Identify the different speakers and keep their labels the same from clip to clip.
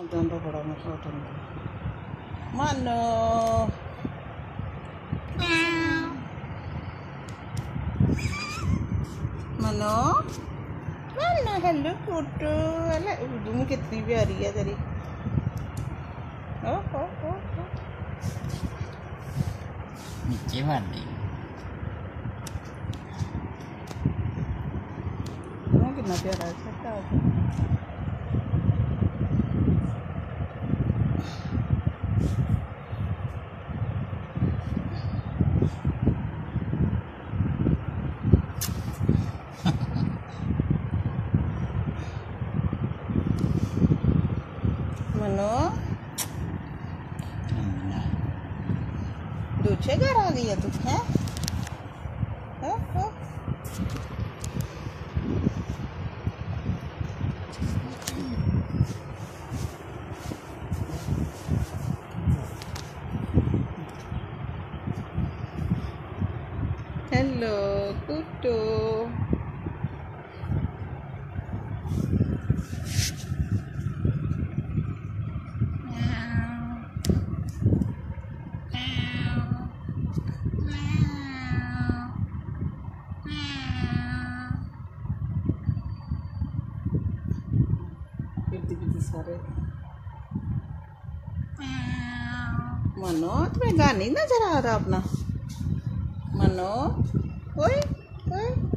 Speaker 1: Magdando ko lang. Mano! Mano? Mano, hello, Toto. Ala, udah mo kitri bi. Oh, oh,
Speaker 2: oh, oh. Nici
Speaker 1: mandi. Mungkin nanti ada sesuatu. मनो दूसरे घर आ गई है तू है hello कुट्टू फिरती फिरती सारे मनो तुम्हें गानी नज़र आ रहा अपना। Mano?
Speaker 2: Oi?
Speaker 1: Oi?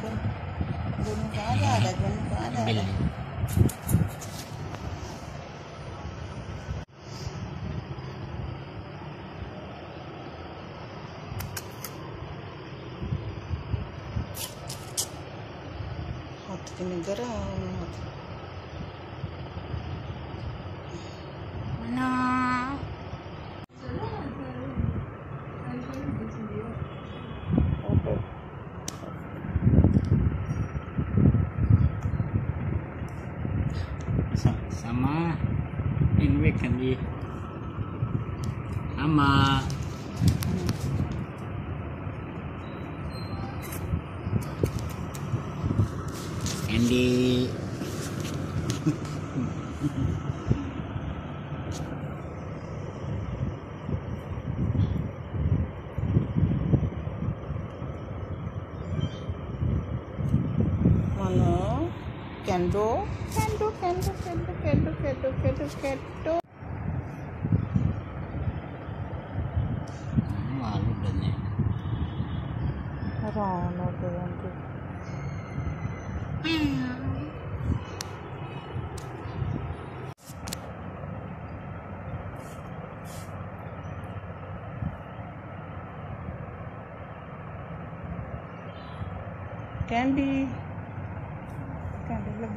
Speaker 1: அழகன் குன்பாத அழகன் பாத அழகன்
Speaker 2: அதுக்கு நிகர அண்ணா kan di sama. Andy.
Speaker 1: Mano, kendo, kendo, kendo, kendo, kendo, kendo, kendo, kendo.
Speaker 2: malu dan ya
Speaker 1: Rano berhenti.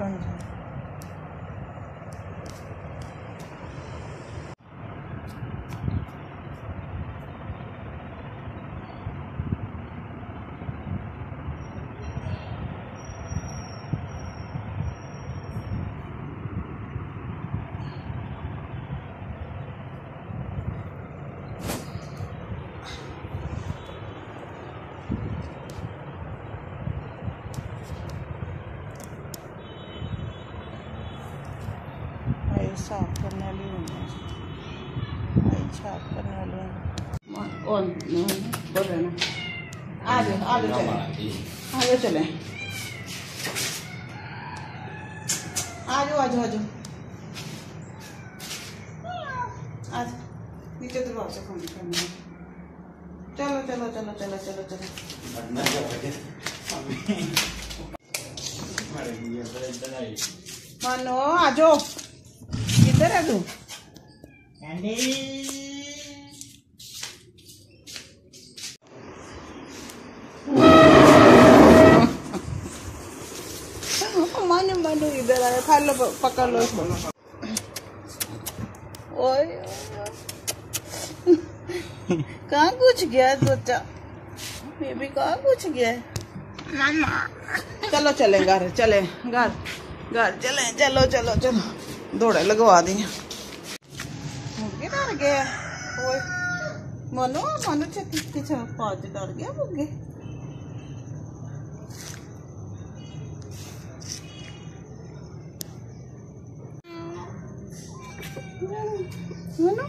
Speaker 1: 嗯 साफ़ करने वाली हूँ आई साफ़ करने वाली हूँ। और बोल रहे ना। आ जाओ आ जाओ चले। आ जाओ चले। आ जाओ आ जाओ आ जाओ। आ नीचे दबाव से फ़ोन करना चलो चलो चलो चलो चलो चलो। मानो आ जाओ। किधर है तू। मानो मानो इधर आया खा लो पकड़ लो इसको। ओए ओए, ओए। कहाँ कुछ गया है सोचा? बेबी कहाँ कुछ गया है? मामा। चलो चले घर चले घर घर चले चलो चलो चलो। दौड़े लगवा दी। मुर्गे डर गया मनो मनो पीछे डर गया मुर्गे मनो।